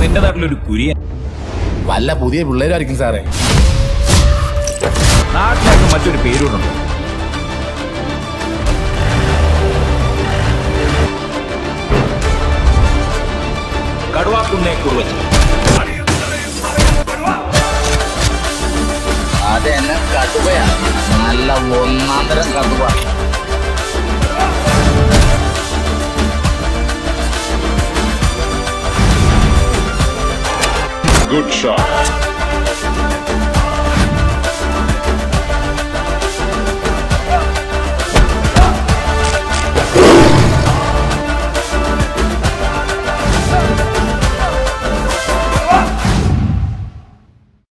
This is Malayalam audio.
നിന്റെ നാട്ടിലൊരു കുരിയ. വല്ല പുതിയ പിള്ളേരായിരിക്കും സാറേ. നാട്ടിലേക്ക് മറ്റൊരു കുറുവച്ചൻ അതെന്നെ കടുവയാണ് നല്ല ഒന്നാന്തരം കടുവ. good shot.